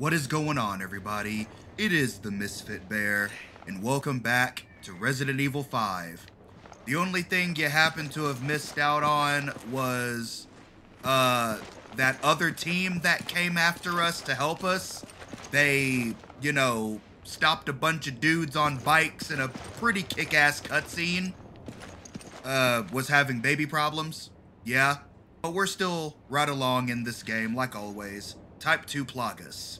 What is going on, everybody? It is the Misfit Bear, and welcome back to Resident Evil 5. The only thing you happen to have missed out on was, uh, that other team that came after us to help us. They, you know, stopped a bunch of dudes on bikes in a pretty kick-ass cutscene. Uh, was having baby problems. Yeah. But we're still right along in this game, like always. Type 2 Plagas.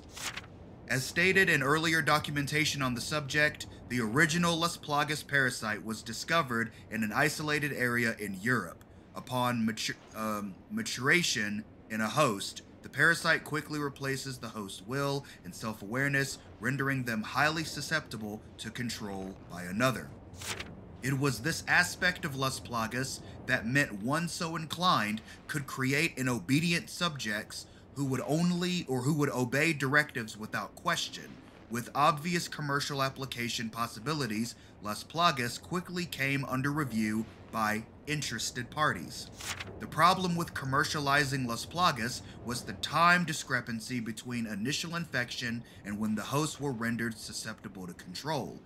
As stated in earlier documentation on the subject, the original Las Plagas parasite was discovered in an isolated area in Europe. Upon matur um, maturation in a host, the parasite quickly replaces the host's will and self-awareness, rendering them highly susceptible to control by another. It was this aspect of Las Plagas that meant one so inclined could create an obedient subjects who would only or who would obey directives without question. With obvious commercial application possibilities, Las Plagas quickly came under review by interested parties. The problem with commercializing Las Plagas was the time discrepancy between initial infection and when the hosts were rendered susceptible to control.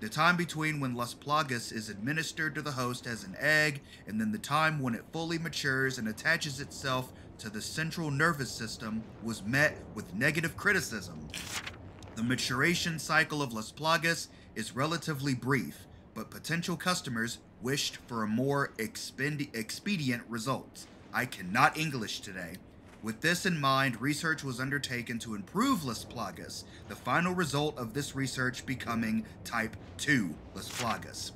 The time between when Las Plagas is administered to the host as an egg, and then the time when it fully matures and attaches itself to the central nervous system was met with negative criticism. The maturation cycle of Las Plagas is relatively brief, but potential customers wished for a more expedient result. I cannot English today. With this in mind, research was undertaken to improve Las Plagas, the final result of this research becoming Type 2 Las Plagas.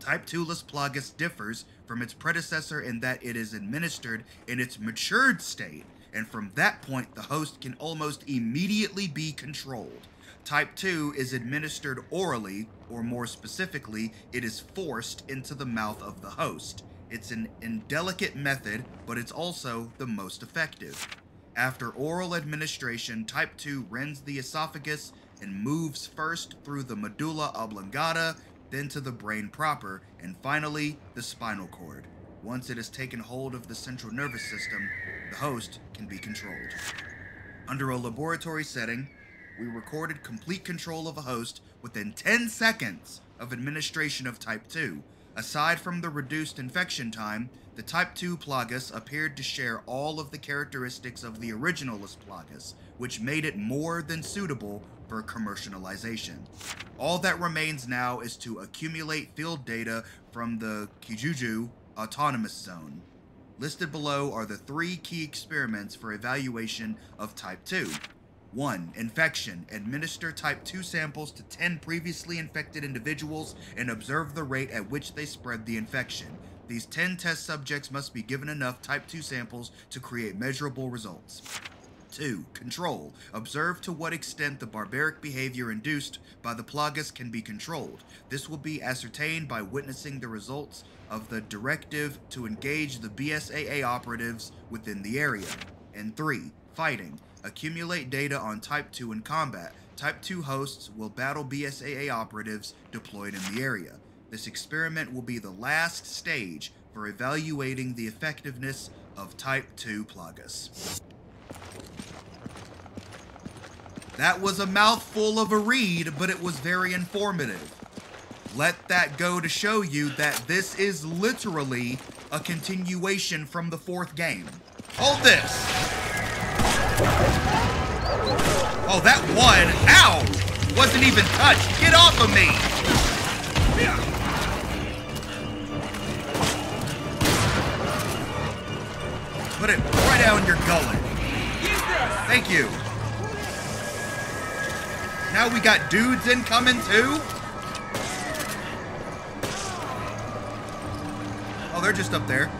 Type 2 Las Plagas differs from its predecessor in that it is administered in its matured state, and from that point the host can almost immediately be controlled. Type 2 is administered orally, or more specifically, it is forced into the mouth of the host. It's an indelicate method, but it's also the most effective. After oral administration, Type 2 rends the esophagus and moves first through the medulla oblongata then to the brain proper, and finally, the spinal cord. Once it has taken hold of the central nervous system, the host can be controlled. Under a laboratory setting, we recorded complete control of a host within 10 seconds of administration of Type 2. Aside from the reduced infection time, the Type 2 Plagas appeared to share all of the characteristics of the original Plagas, which made it more than suitable for commercialization. All that remains now is to accumulate field data from the Kijuju Autonomous Zone. Listed below are the three key experiments for evaluation of Type 2. 1. Infection. Administer Type 2 samples to 10 previously infected individuals and observe the rate at which they spread the infection. These 10 test subjects must be given enough Type 2 samples to create measurable results. 2. Control. Observe to what extent the barbaric behavior induced by the plagas can be controlled. This will be ascertained by witnessing the results of the directive to engage the BSAA operatives within the area. And 3. Fighting. Accumulate data on Type 2 in combat. Type 2 hosts will battle BSAA operatives deployed in the area. This experiment will be the last stage for evaluating the effectiveness of Type 2 plagas. That was a mouthful of a read, but it was very informative. Let that go to show you that this is literally a continuation from the fourth game. Hold this! Oh, that one! Ow! Wasn't even touched! Get off of me! Put it right out in your gullet. Thank you. Now we got dudes incoming too? Oh, they're just up there.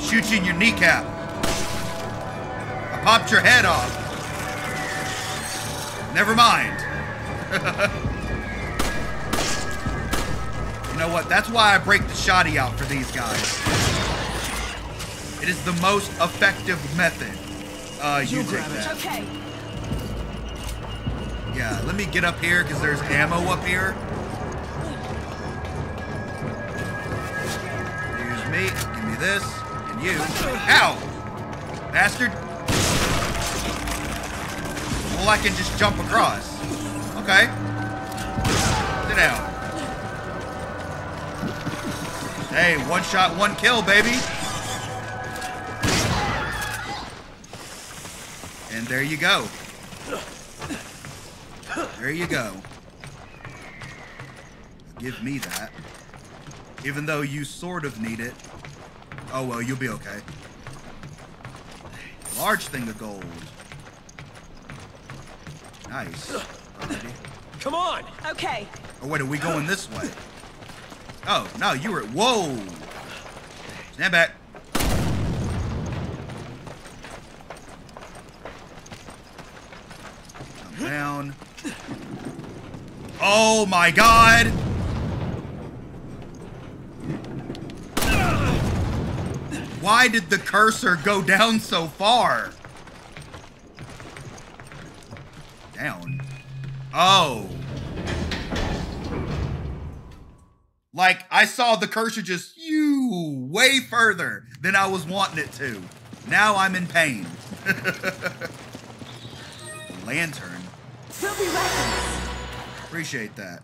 Shoot you in your kneecap. I popped your head off. Never mind. you know what? That's why I break the shoddy out for these guys. It is the most effective method uh, using that. Okay. Yeah, let me get up here because there's ammo up here. Use me. Give me this. And you. Ow! Bastard. I can just jump across. Okay. Sit down. Hey, one shot, one kill, baby. And there you go. There you go. Give me that. Even though you sort of need it. Oh, well, you'll be okay. Large thing of gold. Nice. Alrighty. Come on! Okay. Oh, wait, are we going this way? Oh, no, you were... Whoa! Stand back. Come down. Oh, my God! Why did the cursor go down so far? Down. Oh. Like, I saw the cursor just you way further than I was wanting it to. Now I'm in pain. Lantern. Appreciate that.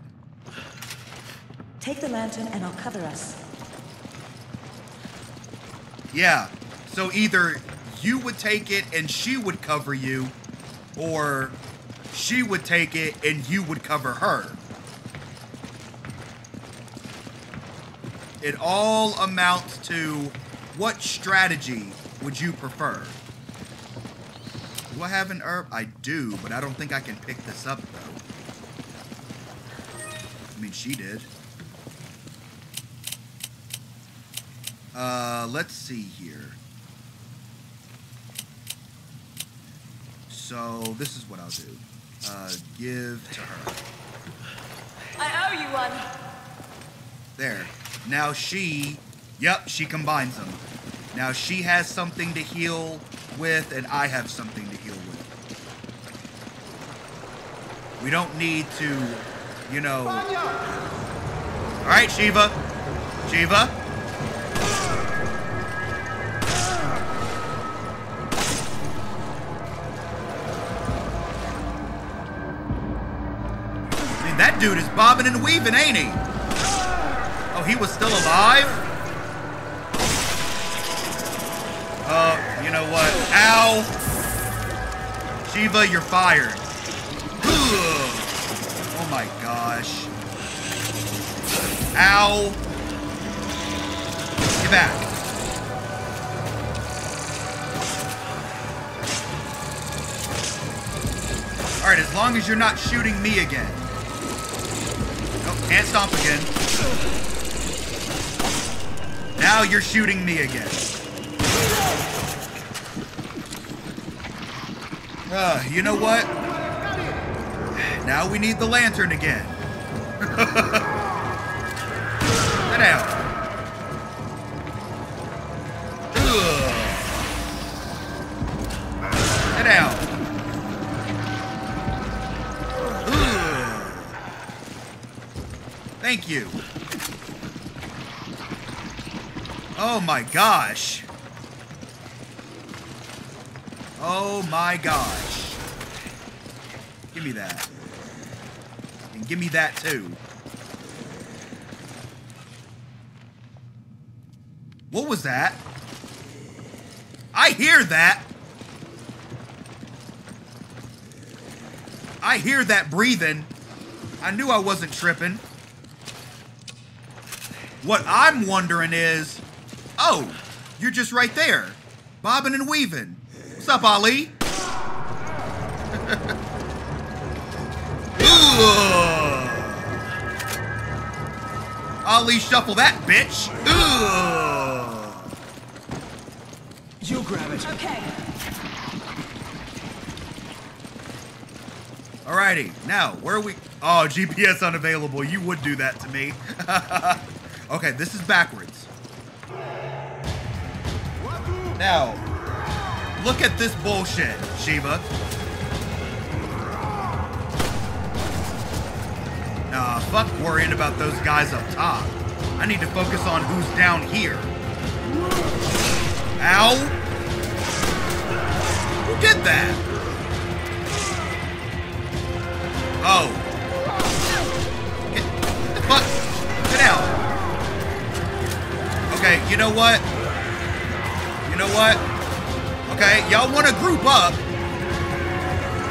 Take the lantern and I'll cover us. Yeah. So either you would take it and she would cover you, or she would take it and you would cover her. It all amounts to what strategy would you prefer? Do I have an herb? I do, but I don't think I can pick this up though. I mean, she did. Uh, let's see here. So this is what I'll do. Uh, give to her. I owe you one. There. Now she, yep, she combines them. Now she has something to heal with, and I have something to heal with. We don't need to, you know. All right, Shiva. Shiva. That dude is bobbing and weaving, ain't he? Oh, he was still alive? Uh, you know what? Ow! Shiva, you're fired. Oh my gosh. Ow! Get back. Alright, as long as you're not shooting me again. Can't stomp again. Now you're shooting me again. Uh, you know what? Now we need the lantern again. my gosh. Oh my gosh. Give me that. And give me that too. What was that? I hear that. I hear that breathing. I knew I wasn't tripping. What I'm wondering is, oh, you're just right there, bobbing and weaving. What's up, Ali? Ugh. Ali, shuffle that, bitch. Ugh. You grab it. Okay. Alrighty, now, where are we? Oh, GPS unavailable. You would do that to me. okay, this is backwards. Now, look at this bullshit, Shiva. Nah, fuck worrying about those guys up top. I need to focus on who's down here. Ow! Who did that? Oh. Get, get the fuck. Get out. Okay, you know what? What? Okay, y'all want to group up?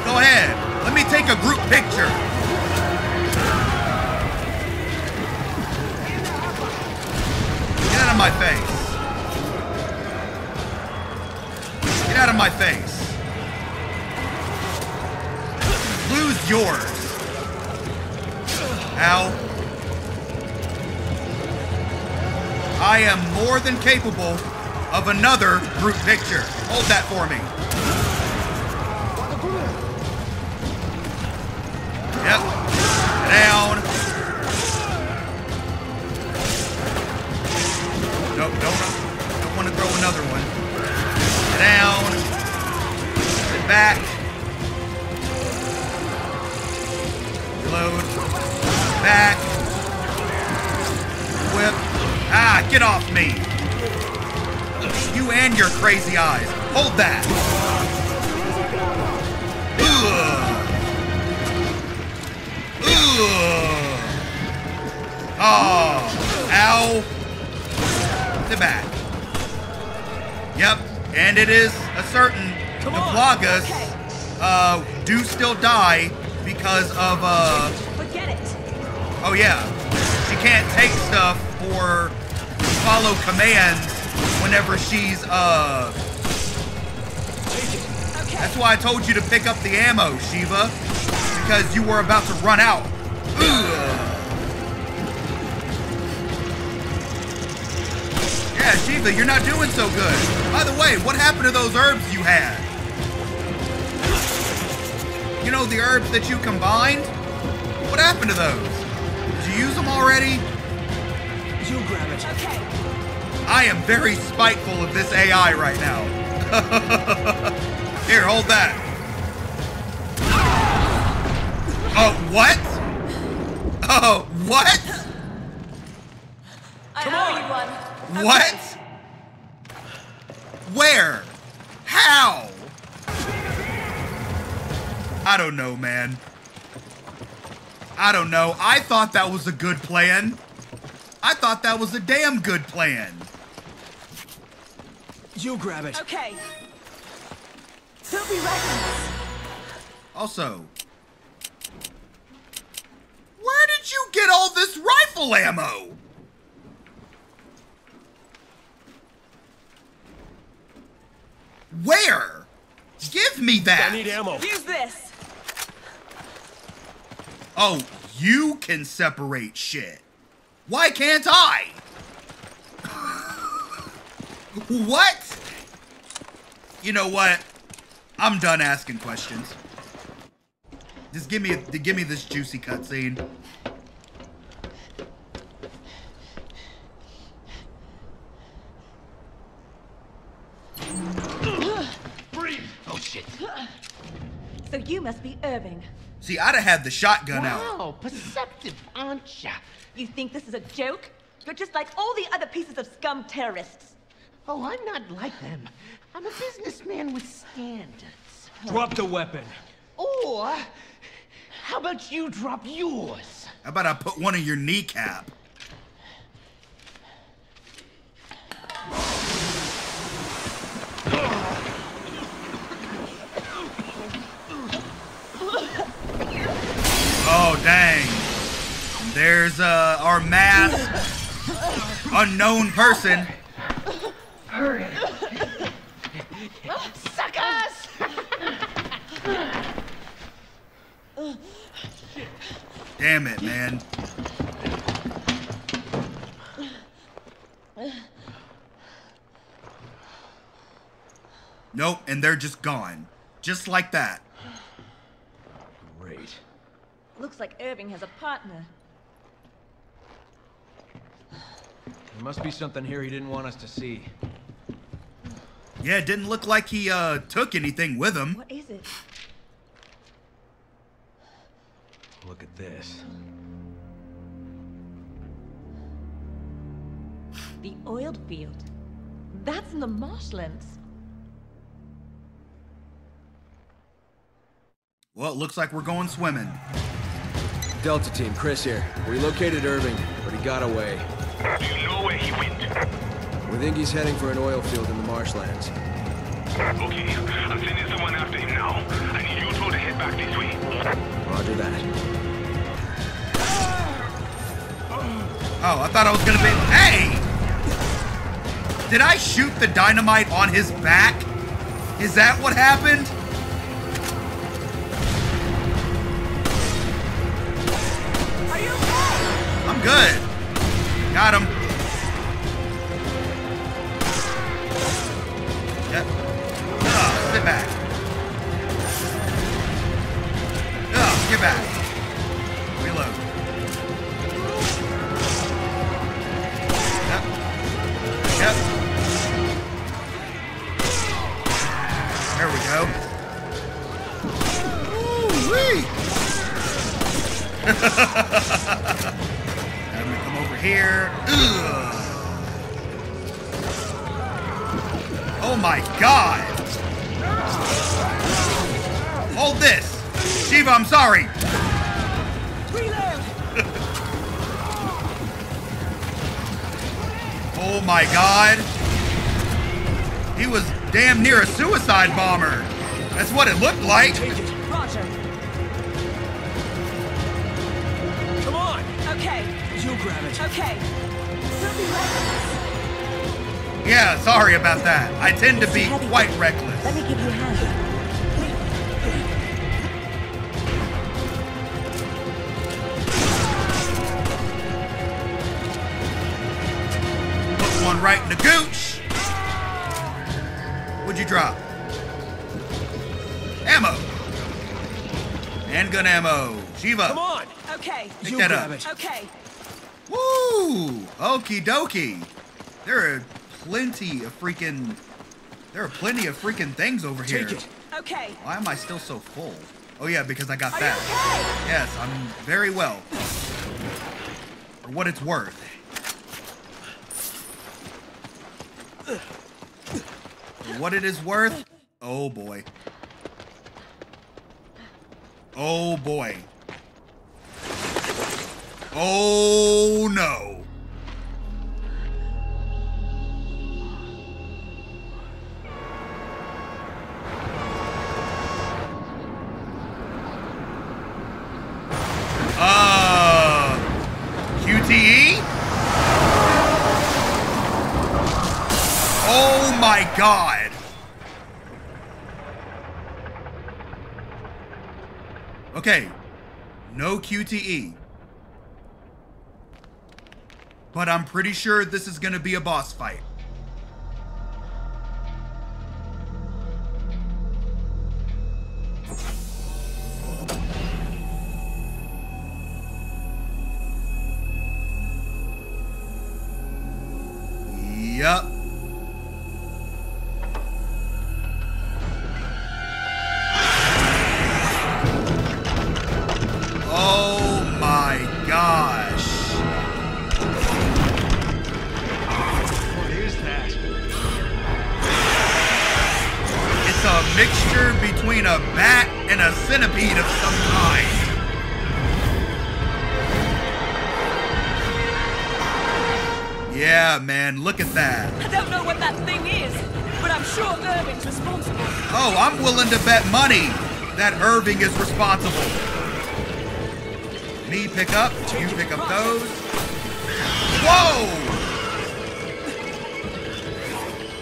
Go ahead. Let me take a group picture. Get out of my face. Get out of my face. Lose yours. Ow. I am more than capable of another group picture. Hold that for me. Yep. Down. Nope, don't, don't want to throw another one. Down. Sit back. Reload. Back. Whip. Ah, get off me. You and your crazy eyes. Hold that. Ugh. Ugh. Oh. Ow. Sit back. Yep. And it is a certain the Plagas uh, do still die because of uh Forget it. oh yeah. She can't take stuff or follow commands whenever she's uh Okay. That's why I told you to pick up the ammo, Shiva. Because you were about to run out. Ugh. Yeah, Shiva, you're not doing so good. By the way, what happened to those herbs you had? You know, the herbs that you combined? What happened to those? Did you use them already? You grab it. Okay. I am very spiteful of this AI right now. Here, hold that. Oh, what? Oh, what? I Come on. What? Where? How? I don't know, man. I don't know. I thought that was a good plan. I thought that was a damn good plan. You grab it. Okay. Don't be reckless. Also, where did you get all this rifle ammo? Where? Give me that. I need ammo. Use this. Oh, you can separate shit. Why can't I? what? You know what? I'm done asking questions. Just give me a, give me this juicy cutscene. Oh shit. So you must be Irving. See, I'd have had the shotgun out. Wow, perceptive, aren't ya? You think this is a joke? You're just like all the other pieces of scum terrorists. Oh, I'm not like them. I'm a businessman with standards. Drop the weapon. Or, how about you drop yours? How about I put one in your kneecap? Oh, dang. There's uh, our masked unknown person. Suckers! Damn it, man. Nope, and they're just gone. Just like that. Great. Looks like Irving has a partner. There must be something here he didn't want us to see. Yeah, it didn't look like he uh took anything with him. What is it? Look at this. The oiled field. That's in the marshlands. Well, it looks like we're going swimming. Delta team, Chris here. We located Irving, but he got away. Do you know where he went? We think he's heading for an oil field in the marshlands. Okay, I'm sending someone after him now. I need you two to head back this way. Roger that. Oh, I thought I was gonna be. Hey! Did I shoot the dynamite on his back? Is that what happened? Are you okay? I'm good. Got him. Oh my god! He was damn near a suicide bomber! That's what it looked like! Roger. Come on! Okay. You grab it. Okay. We'll Yeah, sorry about that. I tend to be Heavy. quite reckless. Let me give you a hand. Right in the gooch. What'd you drop? Ammo. Handgun ammo. Shiva. Come on! Okay. Pick You that grab up. it. Okay. Woo! Okie dokie. There are plenty of freaking. There are plenty of freaking things over here. Take it. Okay. Why am I still so full? Oh yeah, because I got Are that. you okay? Yes, I'm very well. For what it's worth. For what it is worth? Oh boy. Oh boy. Oh no. QTE. But I'm pretty sure this is gonna be a boss fight. Yeah, man, look at that. I don't know what that thing is, but I'm sure Irving's responsible. Oh, I'm willing to bet money that Irving is responsible. Me pick up, you pick up those. Whoa!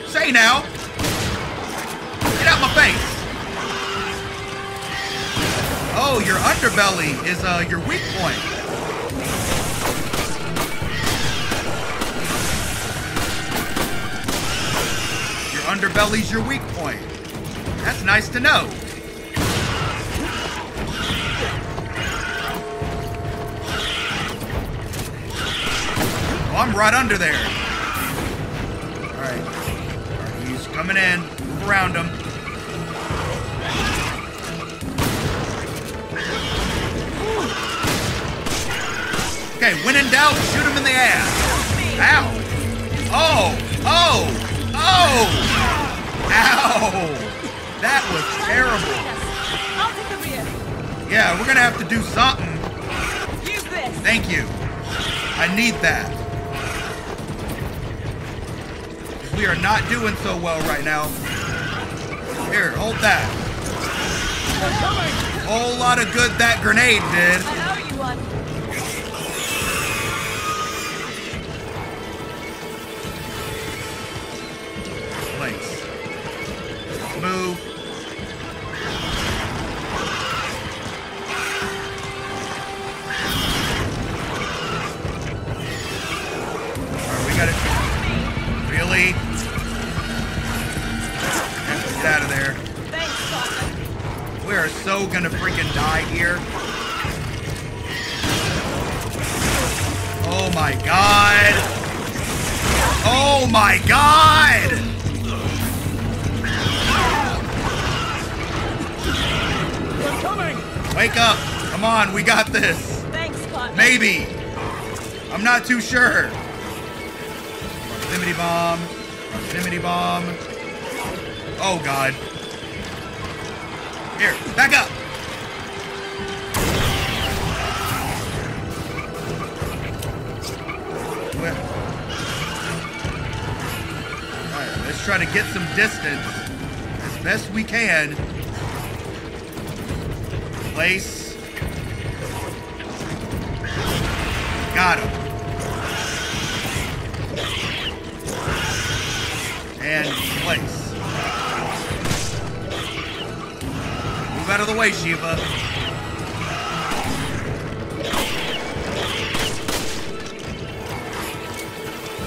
Say now. Get out my face. Oh, your underbelly is uh your weak point. Underbelly's your weak point. That's nice to know. Oh, I'm right under there. All right. He's coming in. Move around him. Okay, when in doubt, shoot him in the ass. Ow. Oh. Oh. Oh. Ow. That was terrible. I'll take the rear. Yeah, we're gonna have to do something. Thanks. Thank you. I need that. We are not doing so well right now. Here, hold that. Whole lot of good that grenade did. Move. Too sure. Proximity bomb. Proximity bomb. Oh god. Here, back up! Let's try to get some distance as best we can. Place. Got him. And place. Move out of the way, Shiva.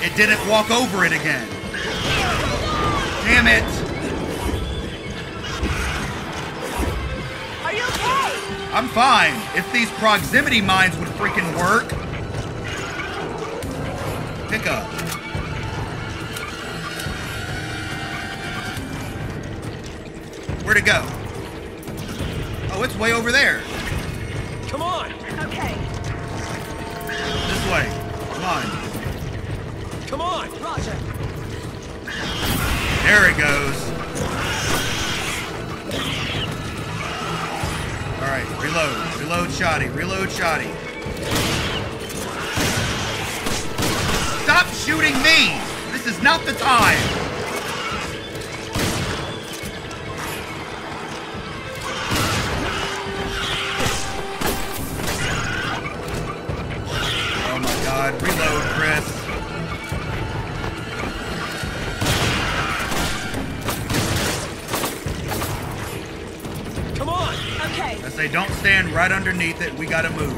It didn't walk over it again. Damn it. Are you okay? I'm fine. If these proximity mines would freaking work. Pick up. Where'd it go? Oh, it's way over there. Come on! Okay. This way. Come on. Come on! Roger. There it goes. Alright, reload. Reload shoddy. Reload shoddy. Stop shooting me! This is not the time! Right underneath it, we gotta move.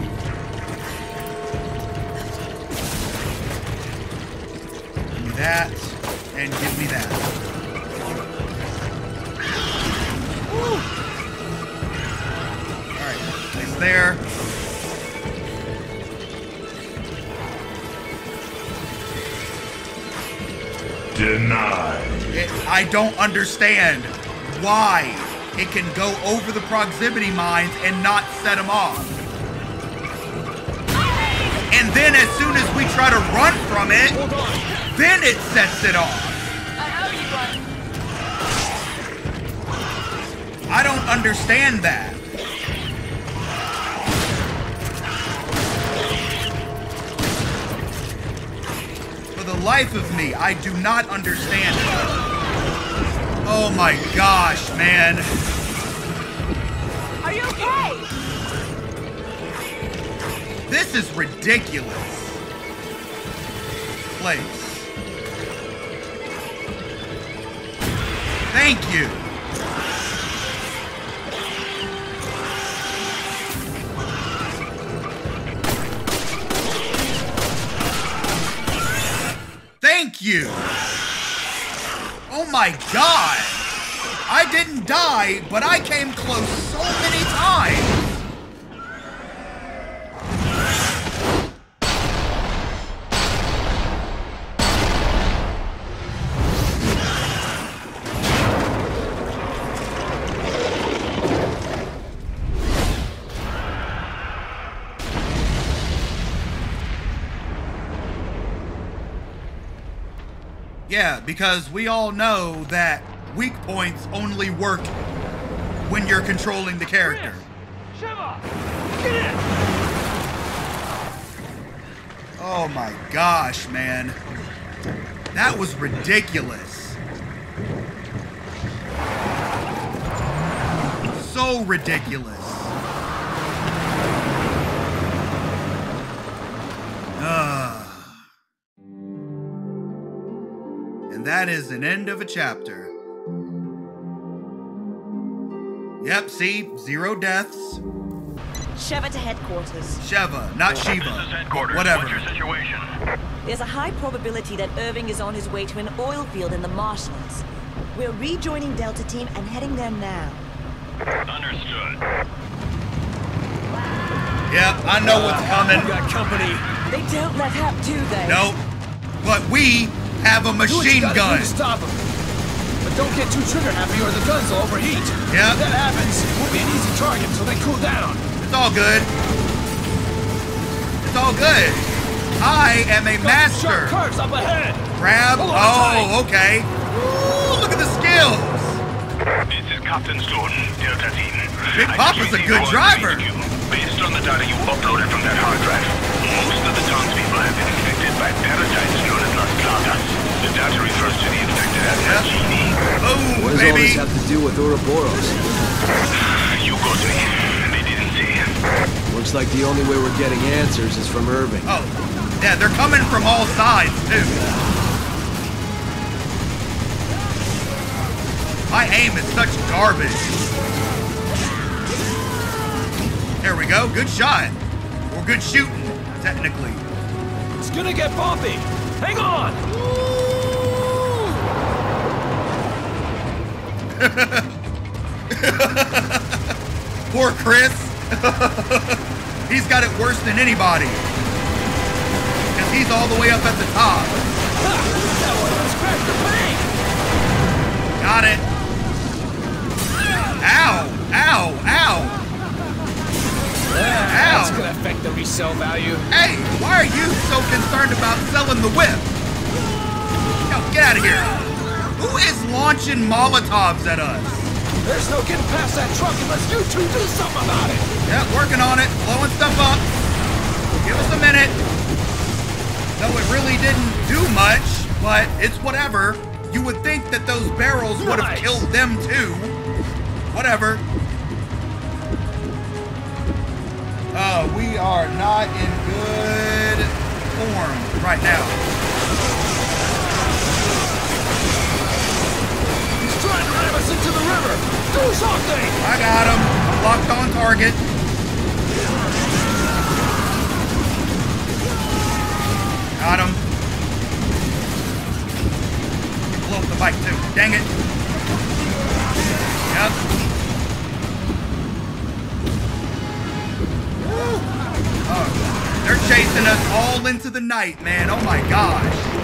Give me that, and give me that. Alright, place there. Denied. It, I don't understand why it can go over the proximity mines and not set them off. And then as soon as we try to run from it, then it sets it off. I don't understand that. For the life of me, I do not understand it. Oh my gosh, man. Are you okay? This is ridiculous. Place. Thank you. Thank you. Oh my god. I didn't die, but I came close so many times. Because we all know that weak points only work when you're controlling the character. Shiva! Get in! Oh my gosh, man. That was ridiculous. So ridiculous. Ah. And that is an end of a chapter. Yep, see, zero deaths. Sheva to headquarters. Sheva, not Shiva. This is headquarters. Whatever. What's your situation? There's a high probability that Irving is on his way to an oil field in the marshlands. We're rejoining Delta Team and heading there now. Understood. Yep, I know what's coming. got company. They don't let up, do they? Nope. But we have a Do what you machine gun. to stop him. But don't get too trigger happy or the guns will overheat. Yeah. If that happens, we'll be an easy target until they cool down. It's all good. It's all good. I am a Got master. Sharp curves up ahead. Grab. Oh, tight. okay. Ooh, look at the skills. This is Captain Stone, Delta Team. Big Papa's a good driver. Based on the data you uploaded from that hard drive, most of the townspeople have been infected by parasites known as Las Plagas. The data refers to the infected as Yep. Genie. Boom, What does all this have to do with Ouroboros? You got me. They didn't say. Looks like the only way we're getting answers is from Irving. Oh, yeah, they're coming from all sides too. My aim is such garbage. There we go. Good shot. Or good shooting, technically. It's gonna get bumpy. Hang on. Poor Chris. he's got it worse than anybody. Because he's all the way up at the top. That one let's the bank. Got it. Ow! Ow! Ow! That's Ow! gonna affect the resale value. Hey, why are you so concerned about selling the whip? Yo, get out of here. Who is launching Molotovs at us? There's no getting past that truck unless you two do something about it. Yeah, working on it. Blowing stuff up. Give us a minute. Though it really didn't do much, but it's whatever. You would think that those barrels would have killed them too. Whatever. Uh, we are not in good form right now. Into the river. Do something. I got him. I'm locked on target. Got him. Blow up the bike too. Dang it. Yep. Oh, they're chasing us all into the night, man. Oh my gosh.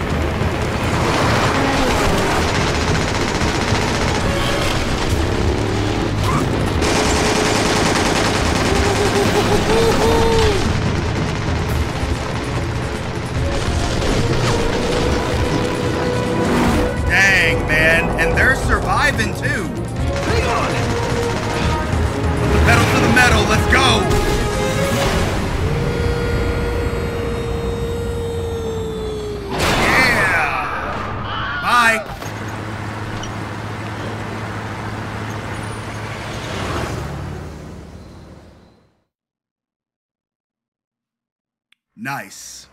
Nice.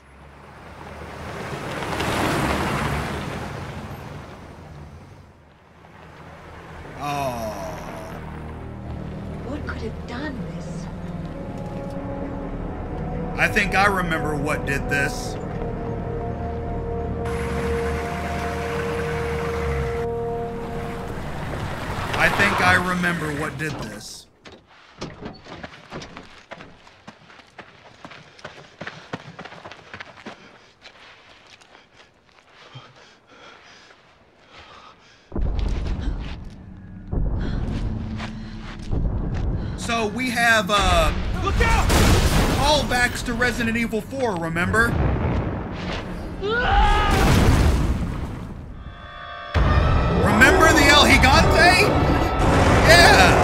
Oh. What could have done this? I think I remember what did this. I think I remember what did this. have uh, Look out! callbacks to Resident Evil 4, remember? Remember the El Gigante? Yeah!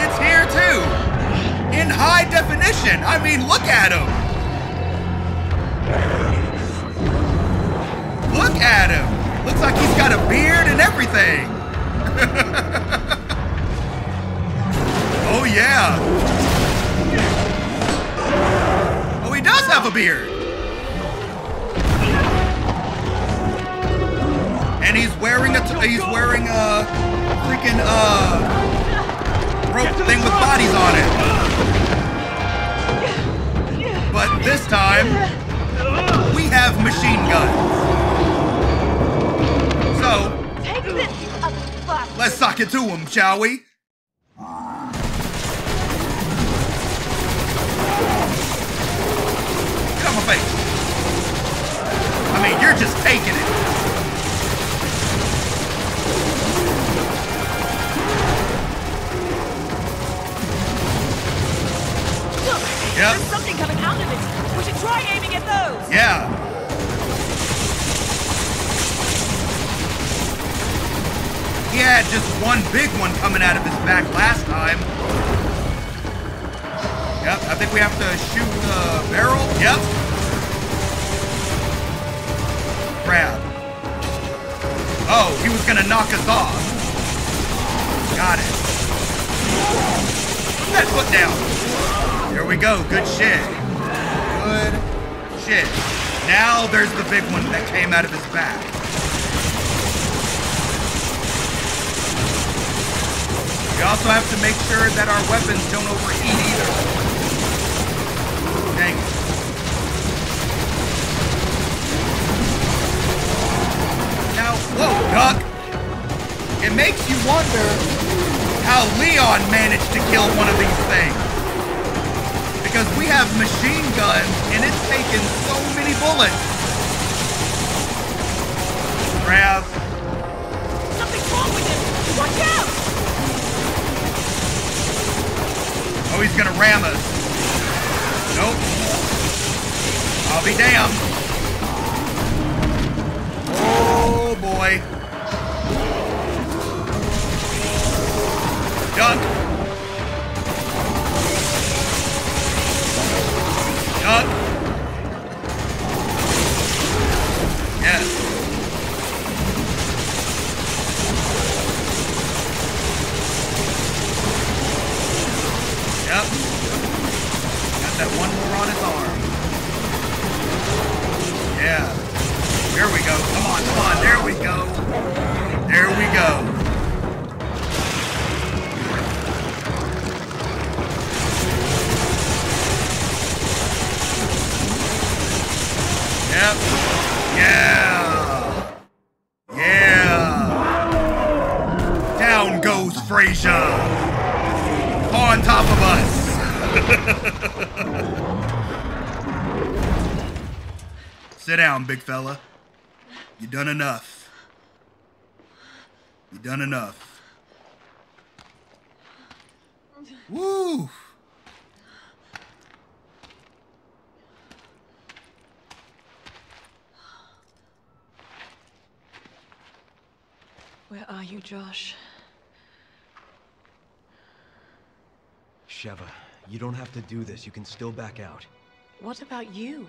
It's here too! In high definition! I mean, look at him! Look at him! Looks like he's got a beard and everything! oh, yeah. Oh, he does have a beard. And he's wearing a t- he's wearing a freaking uh rope thing with bodies on it. But this time we have machine guns. So Take this, you ugly bastard! let's sock it to him, shall we? My face. I mean, you're just taking it. Look! Yep. There's something coming out of it! We should try aiming at those! Yeah. He had just one big one coming out of his back last time. Yep, I think we have to shoot the barrel. Yep. Oh, he was gonna knock us off. Got it. That foot down. There we go. Good shit. Good shit. Now there's the big one that came out of his back. We also have to make sure that our weapons don't overheat either. Dang it. Now, whoa, Duck! It makes you wonder how Leon managed to kill one of these things. Because we have machine guns and it's taken so many bullets. Grab. Something's wrong with him! Watch out! Oh, he's gonna ram us. Nope. I'll be damned. Boy. Duck. Duck. Down, big fella. You done enough. You done enough. Woo! Where are you, Josh? Sheva, you don't have to do this. You can still back out. What about you?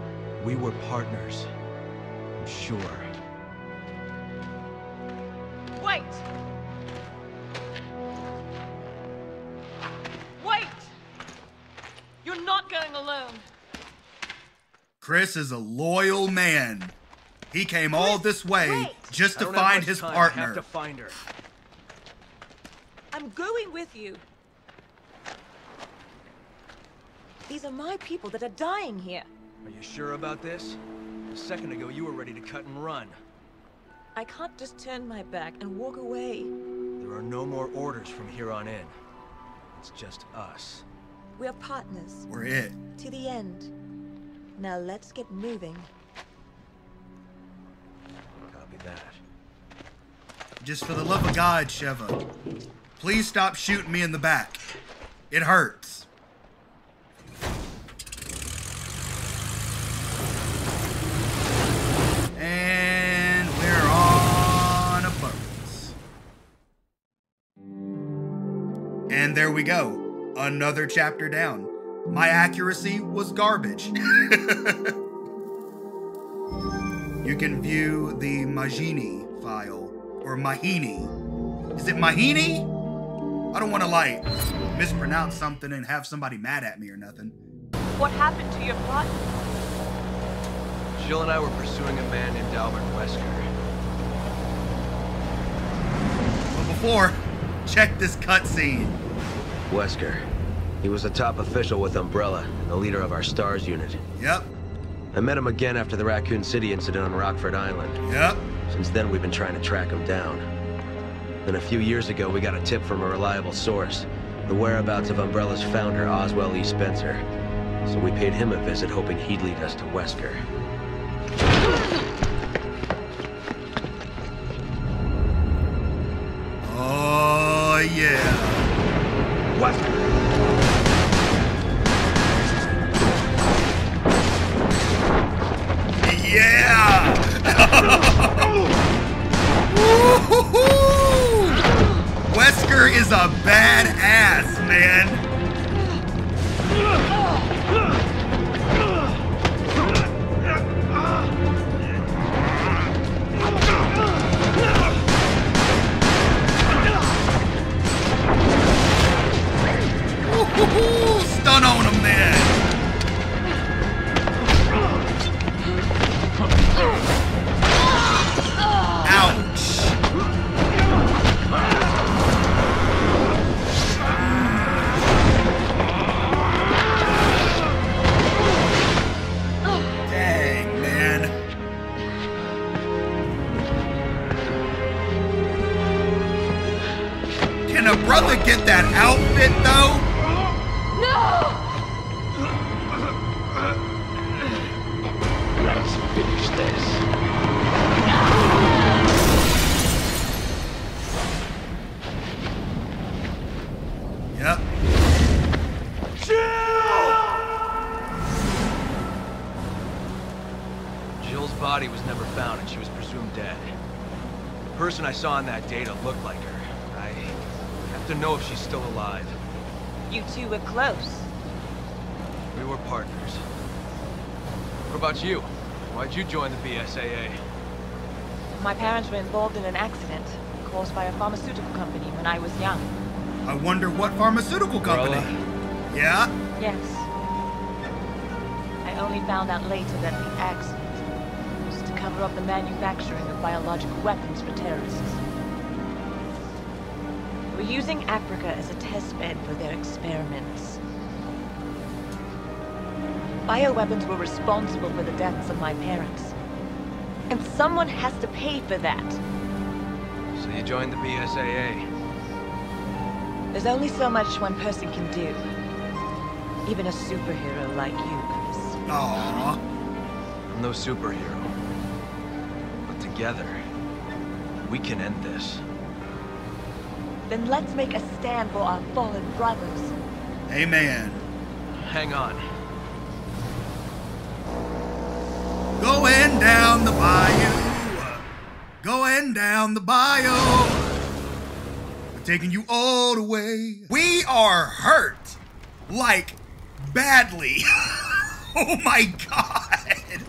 We were partners. I'm sure. Wait! Wait! You're not going alone. Chris is a loyal man. He came all this way wait. just I to don't have find much his time. I partner. have to find her. I'm going with you. These are my people that are dying here. Are you sure about this? A second ago, you were ready to cut and run. I can't just turn my back and walk away. There are no more orders from here on in. It's just us. We're partners. We're it. To the end. Now let's get moving. Copy that. Just for the love of God, Sheva, please stop shooting me in the back. It hurts. We go. Another chapter down. My accuracy was garbage. you can view the Majini file or Mahini. Is it Mahini? I don't want to like mispronounce something and have somebody mad at me or nothing. What happened to your plot? Jill and I were pursuing a man named Albert Wesker. But before, check this cutscene. Wesker. He was a top official with Umbrella and the leader of our STARS unit. Yep, I met him again after the Raccoon City incident on Rockford Island. yep. Since then, we've been trying to track him down. Then a few years ago, we got a tip from a reliable source. The whereabouts of Umbrella's founder, Oswell E. Spencer. So we paid him a visit, hoping he'd lead us to Wesker. The person I saw in that data looked like her. I have to know if she's still alive. You two were close. We were partners. What about you? Why'd you join the BSAA? My parents were involved in an accident caused by a pharmaceutical company when I was young. I wonder what pharmaceutical company. Umbrella? Yeah? Yes. I only found out later that the accident was to cover up the manufacturing of biological weapons for terrorists. We're using Africa as a test bed for their experiments. Bioweapons were responsible for the deaths of my parents. And someone has to pay for that. So you joined the BSAA. There's only so much one person can do. Even a superhero like you, Chris. Aww. I'm no superhero. But together, we can end this. Then let's make a stand for our fallen brothers. Amen. Hang on. Going down the bayou. Going down the bayou. I'm taking you all the way. We are hurt. Like, badly. oh my god.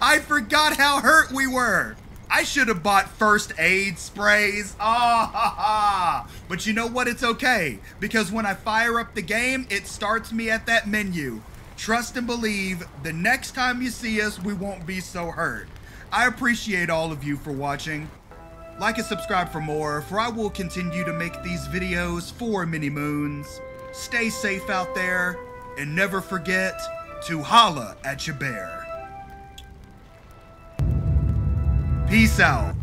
I forgot how hurt we were. I should have bought first aid sprays. Ah ha ha. But you know what? It's okay. Because when I fire up the game, it starts me at that menu. Trust and believe the next time you see us, we won't be so hurt. I appreciate all of you for watching. Like and subscribe for more, for I will continue to make these videos for Mini Moons. Stay safe out there, and never forget to holla at your bear. Peace out.